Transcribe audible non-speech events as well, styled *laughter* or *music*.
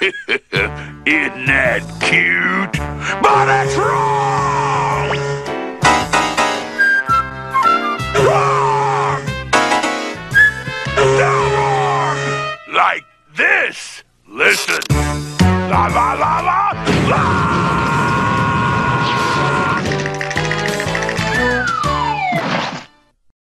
*laughs* Isn't that cute? But it's wrong! Wrong! So wrong! Like this. Listen. La la la la la!